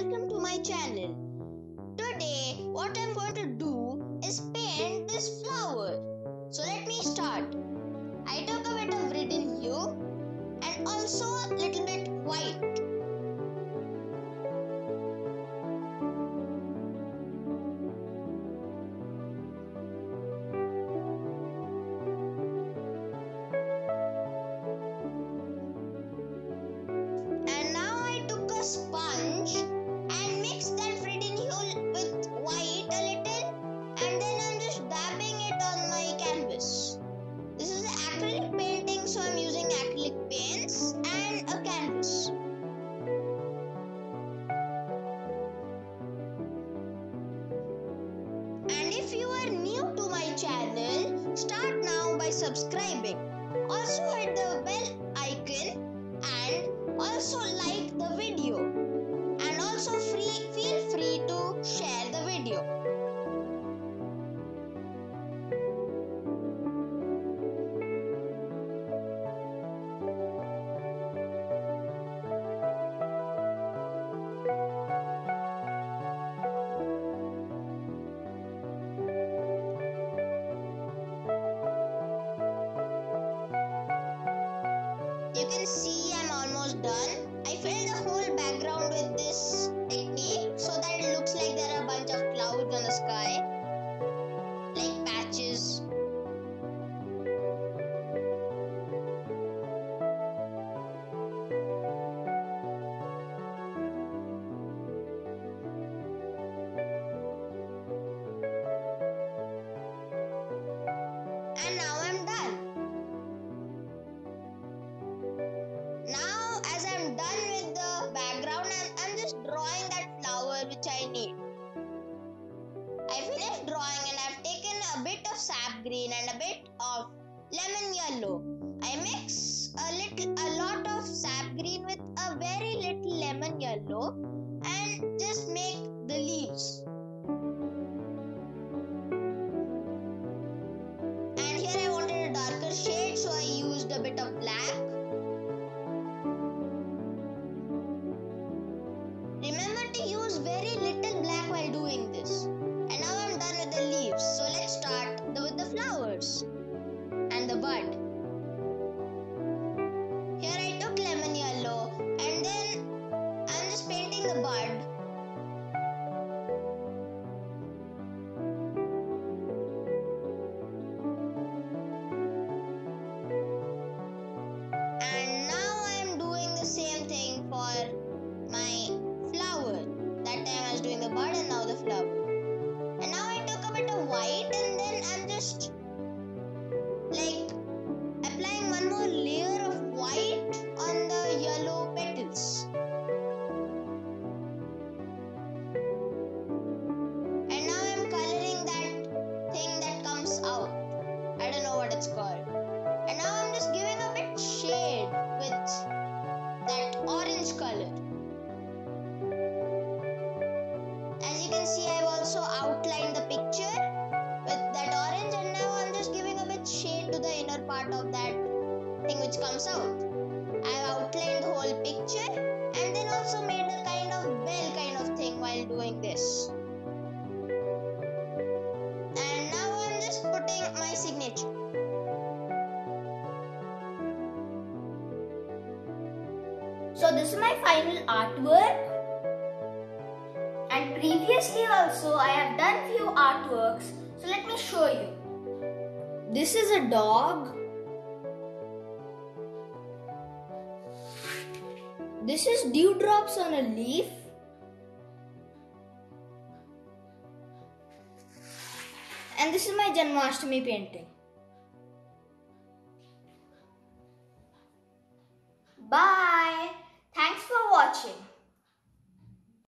welcome to my channel. Today, what I'm going to do is paint this flower. So let me start. Subscribing. Also hit the You can see I'm almost done. I filled the whole background with this technique so that it looks like there are a bunch of clouds on the sky. Like patches. And now sap green and a bit of lemon yellow. I mix a little, a lot of sap green with a very little lemon yellow and just make the leaves. Also outlined the picture with that orange, and now I'm just giving a bit shade to the inner part of that thing which comes out. I've outlined the whole picture and then also made a kind of bell kind of thing while doing this. And now I'm just putting my signature. So this is my final artwork. Previously also I have done few artworks. So let me show you. This is a dog. This is dewdrops on a leaf. And this is my Janmashtami painting. Bye. Thanks for watching.